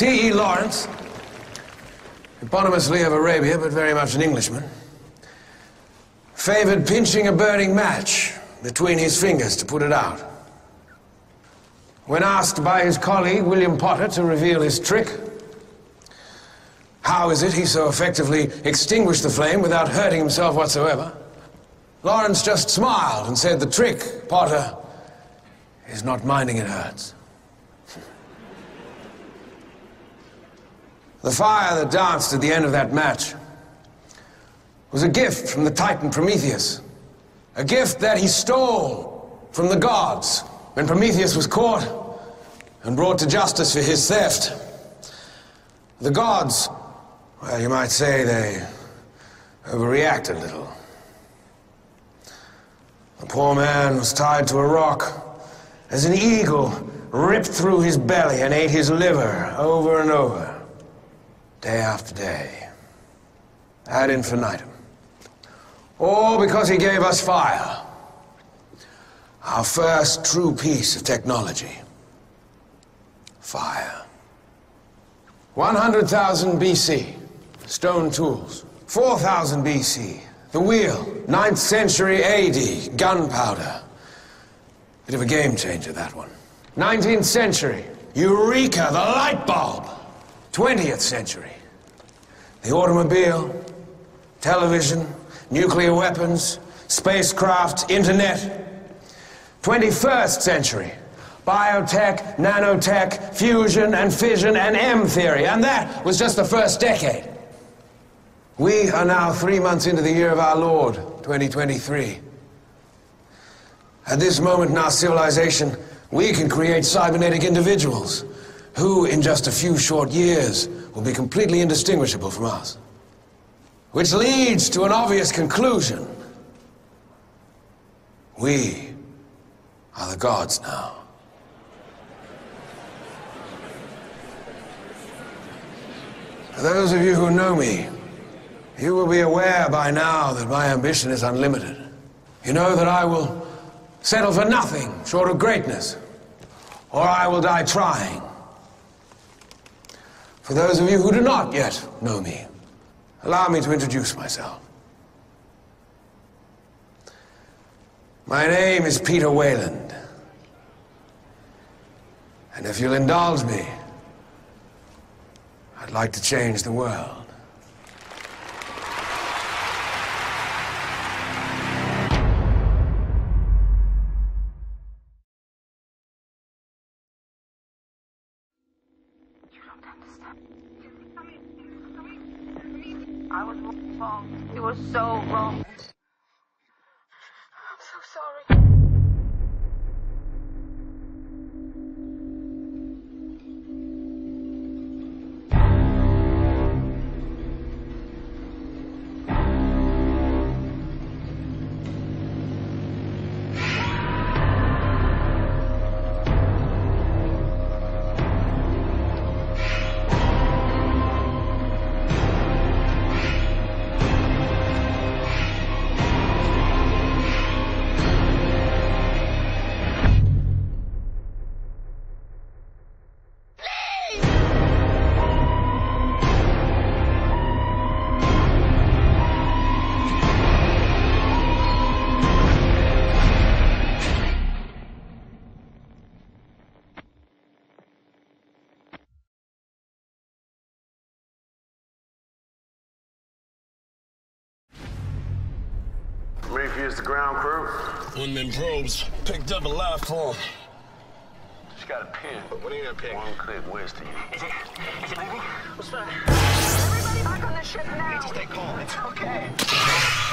T.E. Lawrence, eponymously of Arabia, but very much an Englishman, favored pinching a burning match between his fingers to put it out. When asked by his colleague, William Potter, to reveal his trick, how is it he so effectively extinguished the flame without hurting himself whatsoever? Lawrence just smiled and said, The trick, Potter, is not minding it hurts. The fire that danced at the end of that match was a gift from the Titan Prometheus. A gift that he stole from the gods when Prometheus was caught and brought to justice for his theft. The gods, well, you might say they overreacted a little. The poor man was tied to a rock as an eagle ripped through his belly and ate his liver over and over day after day, ad infinitum. All because he gave us fire, our first true piece of technology. Fire. 100,000 BC, stone tools. 4,000 BC, the wheel. 9th century AD, gunpowder. Bit of a game changer, that one. 19th century, Eureka, the light bulb. 20th century. The automobile, television, nuclear weapons, spacecraft, internet. 21st century. Biotech, nanotech, fusion and fission and M theory. And that was just the first decade. We are now three months into the year of our Lord, 2023. At this moment in our civilization, we can create cybernetic individuals who, in just a few short years, will be completely indistinguishable from us. Which leads to an obvious conclusion. We are the gods now. For those of you who know me, you will be aware by now that my ambition is unlimited. You know that I will settle for nothing short of greatness, or I will die trying. For those of you who do not yet know me, allow me to introduce myself. My name is Peter Weyland. And if you'll indulge me, I'd like to change the world. I was wrong. It was so wrong. Mayfield's the ground crew. One of them probes picked up a life form. She got a pin. What ain't that pin? One click west of you. Is it? Is it moving? What's that? Everybody back on the ship now. Stay calm. It's okay.